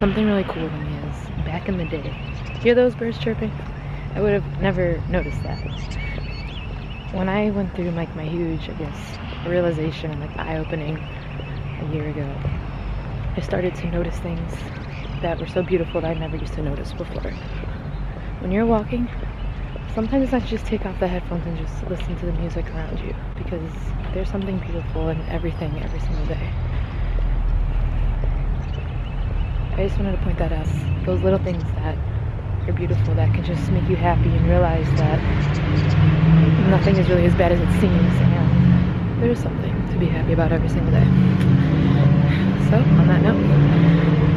Something really cool to me is back in the day, hear those birds chirping? I would have never noticed that. When I went through like my huge, I guess, realization and like eye-opening a year ago, I started to notice things that were so beautiful that I never used to notice before. When you're walking, sometimes it's not just take off the headphones and just listen to the music around you because there's something beautiful in everything every single day. I just wanted to point that out. Those little things that are beautiful that can just make you happy and realize that nothing is really as bad as it seems and there's something to be happy about every single day. So, on that note,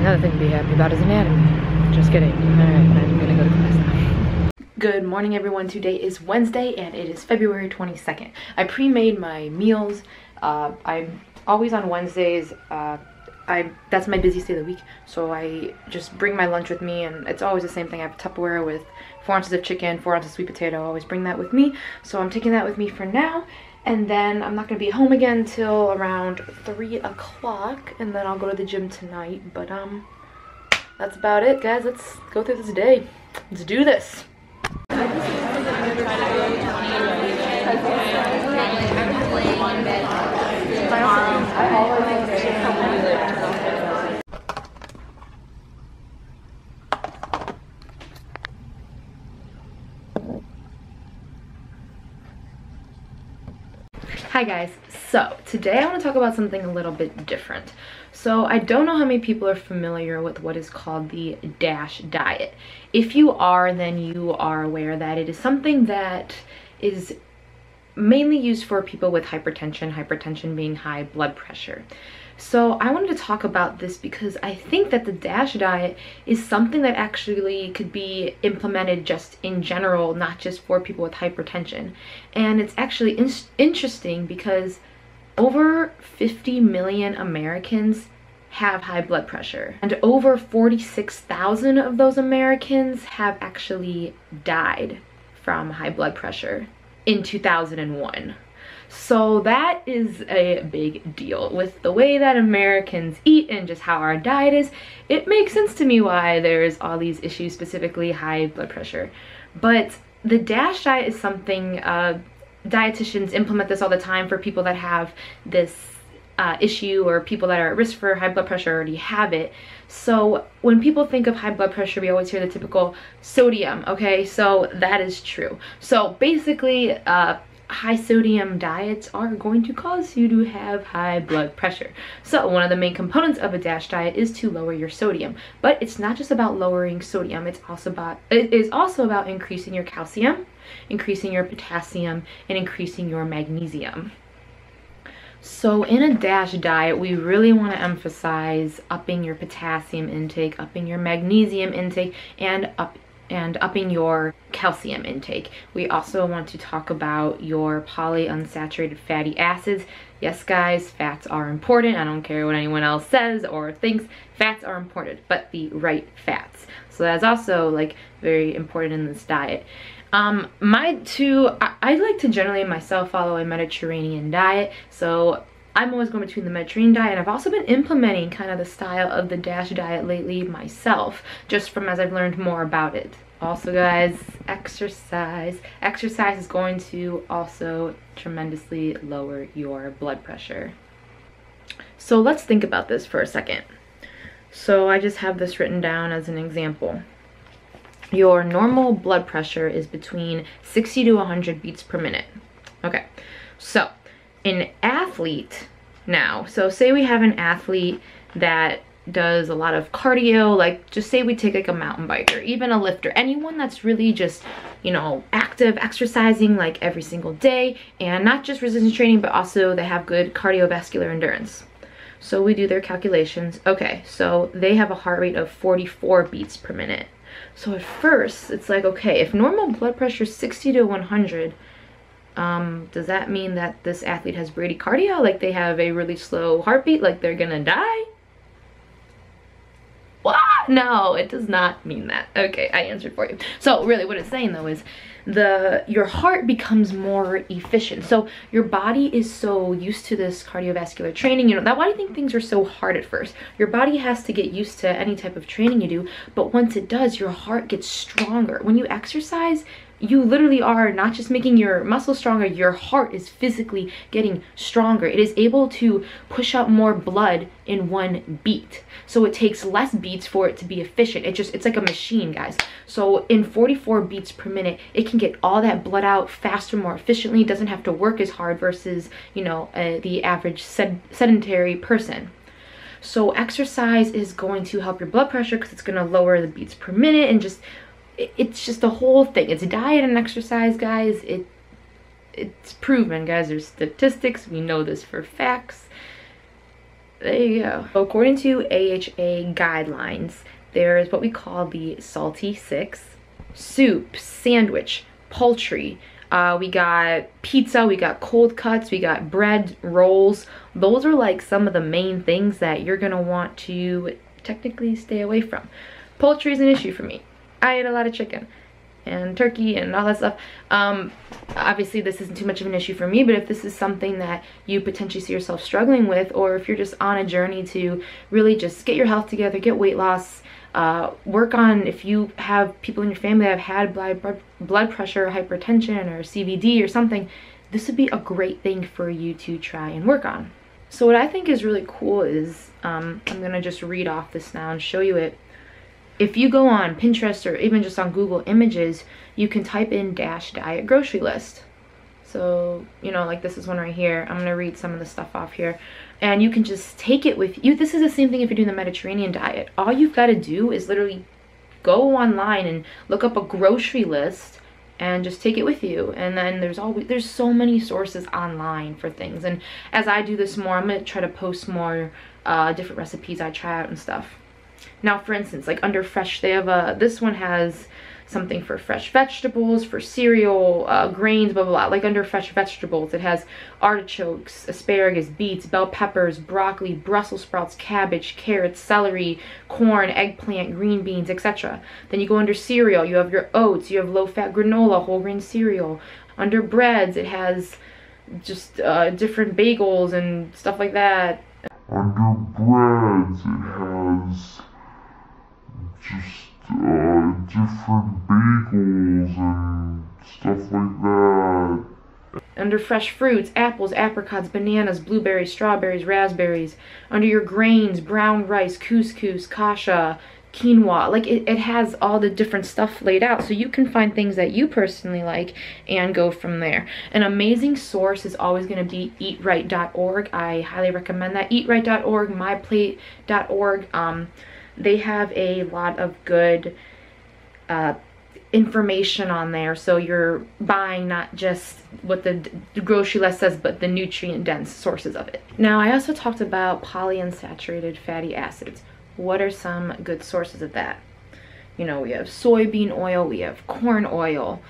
another thing to be happy about is anatomy. Just kidding. Alright, I'm gonna go to class now. Good morning everyone. Today is Wednesday and it is February 22nd. I pre-made my meals. Uh, I'm always on Wednesdays. Uh, I that's my busiest day of the week. So I just bring my lunch with me and it's always the same thing. I have Tupperware with four ounces of chicken, four ounces of sweet potato. I always bring that with me. So I'm taking that with me for now. And then I'm not gonna be home again till around three o'clock and then I'll go to the gym tonight. But um that's about it guys. Let's go through this day. Let's do this. Hi guys, so today I want to talk about something a little bit different. So I don't know how many people are familiar with what is called the DASH diet. If you are, then you are aware that it is something that is mainly used for people with hypertension, hypertension being high blood pressure. So I wanted to talk about this because I think that the DASH diet is something that actually could be implemented just in general, not just for people with hypertension. And it's actually in interesting because over 50 million Americans have high blood pressure and over 46,000 of those Americans have actually died from high blood pressure in 2001. So that is a big deal. With the way that Americans eat and just how our diet is, it makes sense to me why there's all these issues, specifically high blood pressure. But the DASH diet is something, uh, dietitians implement this all the time for people that have this uh, issue or people that are at risk for high blood pressure already have it. So when people think of high blood pressure, we always hear the typical sodium, okay? So that is true. So basically, uh, high sodium diets are going to cause you to have high blood pressure. So one of the main components of a DASH diet is to lower your sodium. But it's not just about lowering sodium, it's also about it is also about increasing your calcium, increasing your potassium, and increasing your magnesium. So in a DASH diet, we really want to emphasize upping your potassium intake, upping your magnesium intake, and up and upping your calcium intake. We also want to talk about your polyunsaturated fatty acids. Yes, guys, fats are important. I don't care what anyone else says or thinks. Fats are important, but the right fats. So that's also like very important in this diet. Um, my two, I, I like to generally myself follow a Mediterranean diet. So I'm always going between the Mediterranean diet and I've also been implementing kind of the style of the DASH diet lately myself, just from as I've learned more about it. Also guys, exercise. Exercise is going to also tremendously lower your blood pressure. So let's think about this for a second. So I just have this written down as an example. Your normal blood pressure is between 60 to 100 beats per minute. Okay, so an athlete now, so say we have an athlete that does a lot of cardio, like just say we take like a mountain biker, even a lifter, anyone that's really just, you know, active, exercising like every single day, and not just resistance training, but also they have good cardiovascular endurance. So we do their calculations. Okay, so they have a heart rate of 44 beats per minute. So at first, it's like, okay, if normal blood pressure is 60 to 100, Um, does that mean that this athlete has bradycardia? Like they have a really slow heartbeat, like they're gonna die? What? No, it does not mean that. Okay, I answered for you. So really what it's saying though is the your heart becomes more efficient. So your body is so used to this cardiovascular training. You know, that why do you think things are so hard at first? Your body has to get used to any type of training you do, but once it does, your heart gets stronger. When you exercise, you literally are not just making your muscles stronger, your heart is physically getting stronger. It is able to push out more blood in one beat. So it takes less beats for it to be efficient. It just, it's like a machine, guys. So in 44 beats per minute, it can get all that blood out faster, more efficiently. It doesn't have to work as hard versus, you know, uh, the average sed sedentary person. So exercise is going to help your blood pressure because it's going to lower the beats per minute and just it's just a whole thing. It's diet and exercise, guys. It it's proven, guys. There's statistics. We know this for facts. There you go. According to AHA guidelines, there is what we call the salty six. Soup, sandwich, poultry. Uh, we got pizza, we got cold cuts, we got bread, rolls. Those are like some of the main things that you're gonna want to technically stay away from. Poultry is an issue for me. I ate a lot of chicken and turkey and all that stuff. Um, obviously this isn't too much of an issue for me, but if this is something that you potentially see yourself struggling with, or if you're just on a journey to really just get your health together, get weight loss, uh, work on if you have people in your family that have had blood, blood pressure, hypertension, or CVD or something, this would be a great thing for you to try and work on. So what I think is really cool is, um, I'm gonna just read off this now and show you it if you go on Pinterest or even just on Google Images, you can type in dash diet grocery list. So, you know, like this is one right here. I'm going to read some of the stuff off here. And you can just take it with you. This is the same thing if you're doing the Mediterranean diet. All you've got to do is literally go online and look up a grocery list and just take it with you and then there's always there's so many sources online for things and as i do this more i'm gonna try to post more uh, different recipes i try out and stuff now, for instance, like under fresh, they have a, this one has something for fresh vegetables, for cereal, uh, grains, blah, blah, blah. Like under fresh vegetables, it has artichokes, asparagus, beets, bell peppers, broccoli, Brussels sprouts, cabbage, carrots, celery, corn, eggplant, green beans, etc. Then you go under cereal, you have your oats, you have low-fat granola, whole grain cereal. Under breads, it has just uh, different bagels and stuff like that. Under breads, it has just uh, different bagels and stuff like that. Under fresh fruits, apples, apricots, bananas, blueberries, strawberries, raspberries. Under your grains, brown rice, couscous, kasha, quinoa. Like it, it has all the different stuff laid out so you can find things that you personally like and go from there. An amazing source is always going to be eatright.org. I highly recommend that. Eatright.org, myplate.org. Um, they have a lot of good uh, information on there. So you're buying not just what the, the, grocery list says but the nutrient dense sources of it. Now i also talked about polyunsaturated fatty acids. What are some good sources of that? You know we have soybean oil we have corn oil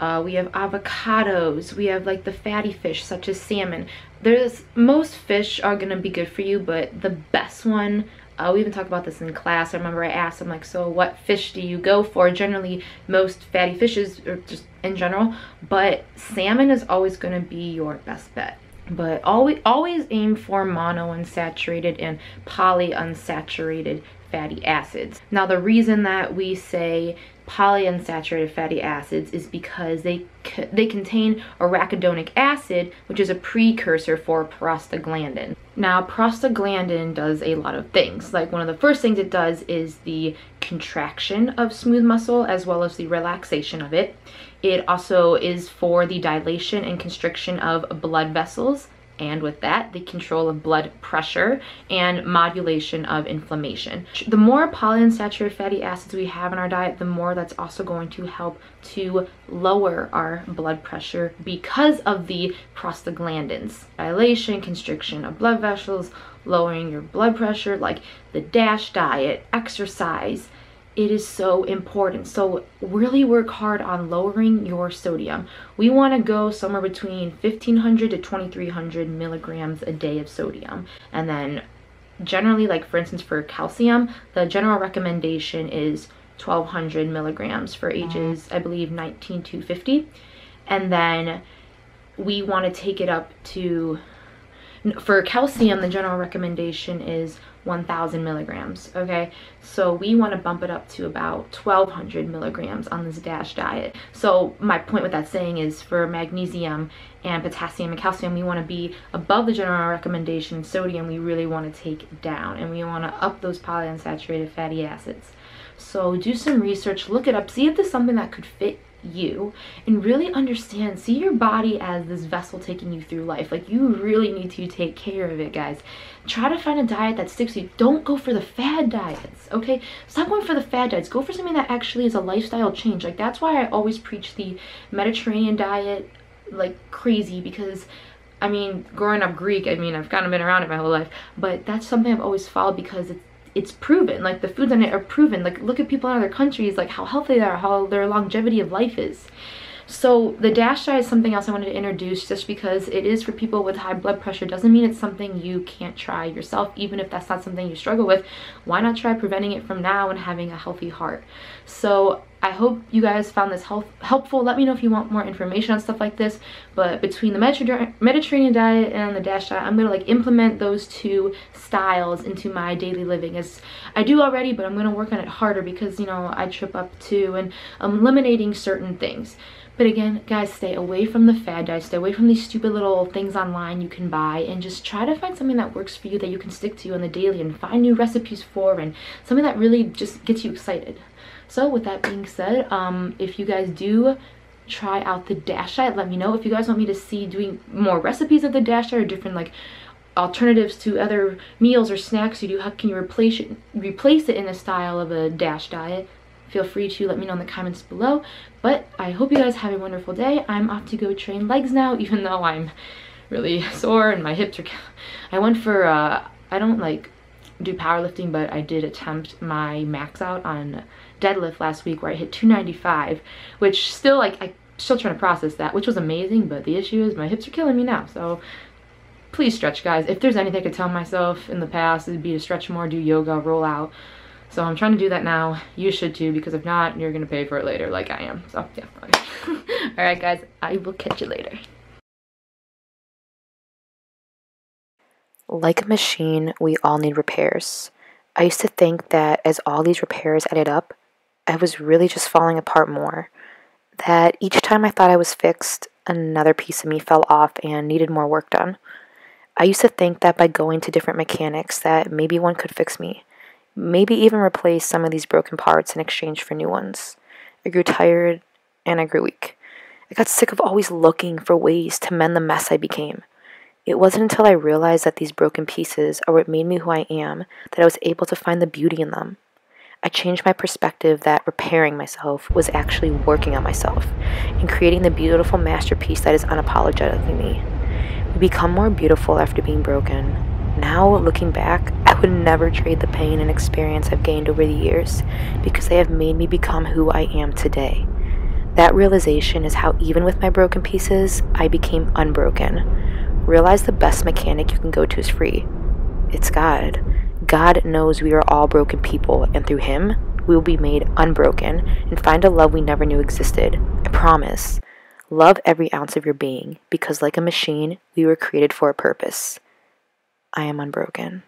uh, we have avocados we have like the fatty fish such as salmon there's most fish are gonna be good for you but the best one uh, we even talked about this in class. I remember I asked them like, so what fish do you go for? Generally, most fatty fishes, or just in general, but salmon is always to be your best bet. But always, always aim for monounsaturated and polyunsaturated fatty acids. Now, the reason that we say polyunsaturated fatty acids is because they they contain arachidonic acid, which is a precursor for prostaglandin. Now, prostaglandin does a lot of things. Like one of the first things it does is the contraction of smooth muscle as well as the relaxation of it. It also is for the dilation and constriction of blood vessels and with that the control of blood pressure and modulation of inflammation. The more polyunsaturated fatty acids we have in our diet, the more that's also going to help to lower our blood pressure because of the prostaglandins. Dilation, constriction of blood vessels, lowering your blood pressure, like the DASH diet, exercise, it is so important. So really work hard on lowering your sodium. We want to go somewhere between 1500 to 2300 milligrams a day of sodium. And then generally, like for instance, for calcium, the general recommendation is 1200 milligrams for mm. ages, I believe, 19 to 50. And then we want to take it up to, for calcium, the general recommendation is 1000 milligrams okay? So we want to bump it up to about 1200 milligrams on this dash diet. So my point with that saying is for magnesium and potassium and calcium we want to be above the general recommendation sodium we really want to take down and we want to up those polyunsaturated fatty acids. So do some research look it up see if there's something that could fit you and really understand see your body as this vessel taking you through life. Like you really need to take care of it guys. Try to find a diet that sticks to you. Don't go for the fad diets okay? Stop going for the fad diets. Go for something that actually is a lifestyle change. Like that's why i always preach the mediterranean diet like crazy because I mean, growing up Greek, I mean, I've kind of been around it my whole life, but that's something I've always followed because it's it's proven like the foods in it are proven. Like look at people in other countries like how healthy they are how their longevity of life is so the dash diet is something else I wanted to introduce just because it is for people with high blood pressure doesn't mean it's something you can't try yourself even if that's not something you struggle with why not try preventing it from now and having a healthy heart so I hope you guys found this help helpful. Let me know if you want more information on stuff like this. But between the Mediterranean diet and the DASH diet, I'm going to like implement those two styles into my daily living. As I do already, but I'm going to work on it harder because, you know, I trip up too. And I'm eliminating certain things. But again, guys, stay away from the fad diet. Stay away from these stupid little things online you can buy and just try to find something that works for you that you can stick to on the daily and find new recipes for and something that really just gets you excited. So with that being said, um, if you guys do try out the dash diet, let me know. If you guys want me to see doing more recipes of the dash diet or different like alternatives to other meals or snacks you do, how can you replace it, replace it in the style of a dash diet? Feel free to let me know in the comments below. But I hope you guys have a wonderful day. I'm off to go train legs now, even though I'm really sore and my hips are... I went for, uh, I don't like do powerlifting, but I did attempt my max out on deadlift last week where I hit 295, which still like, I still trying to process that, which was amazing, but the issue is my hips are killing me now. So please stretch guys. If there's anything I could tell myself in the past, it'd be to stretch more, do yoga, roll out. So I'm trying to do that now. You should too, because if not, you're to pay for it later like I am. So yeah. Alright guys, I will catch you later. Like a machine, we all need repairs. I used to think that as all these repairs added up, I was really just falling apart more. That each time I thought I was fixed, another piece of me fell off and needed more work done. I used to think that by going to different mechanics that maybe one could fix me maybe even replace some of these broken parts in exchange for new ones. I grew tired and I grew weak. I got sick of always looking for ways to mend the mess I became. It wasn't until I realized that these broken pieces are what made me who I am that I was able to find the beauty in them. I changed my perspective that repairing myself was actually working on myself and creating the beautiful masterpiece that is unapologetically me. We become more beautiful after being broken, now, looking back, I would never trade the pain and experience I've gained over the years because they have made me become who I am today. That realization is how, even with my broken pieces, I became unbroken. Realize the best mechanic you can go to is free. It's God. God knows we are all broken people, and through Him, we will be made unbroken and find a love we never knew existed. I promise. Love every ounce of your being, because like a machine, we were created for a purpose. I am unbroken.